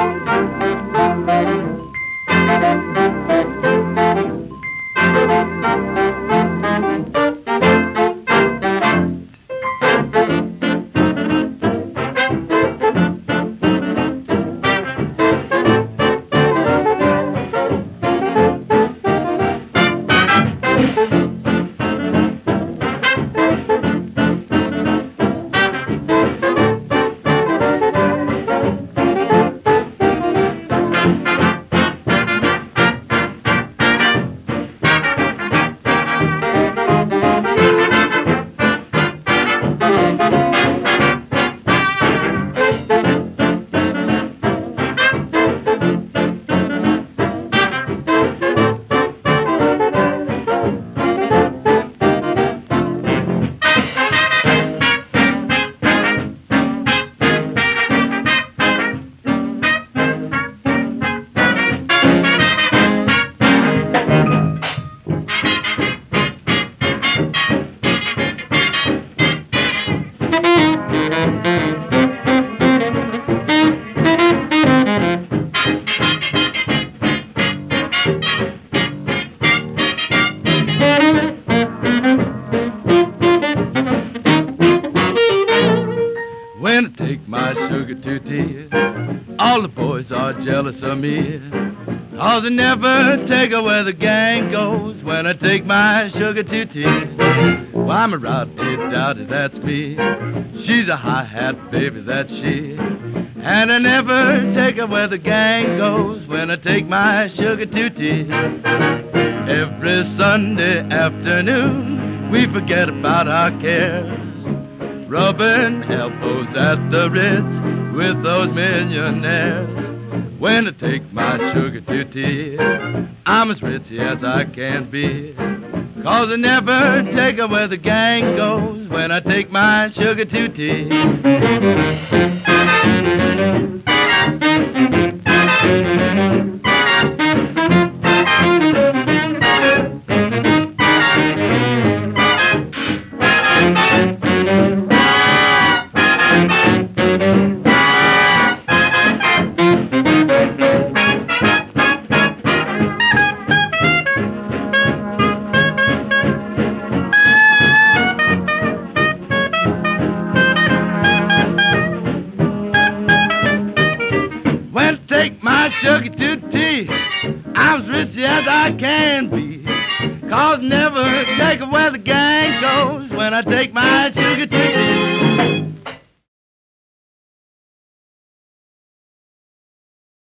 When I to tea, all the boys are jealous of me. Cause I never take her where the gang goes when I take my sugar to tea. Why, I'm a Rodney Dowdy, that's me. She's a hi-hat baby, that's she. And I never take her where the gang goes when I take my sugar to tea. Every Sunday afternoon, we forget about our cares rubbing elbows at the Ritz with those millionaires. When I take my sugar to tea, I'm as ritzy as I can be. Cause I never take her where the gang goes when I take my sugar to tea. Take my sugar to tea, I'm as rich as I can be. Cause never take where the gang goes when I take my sugar to tea.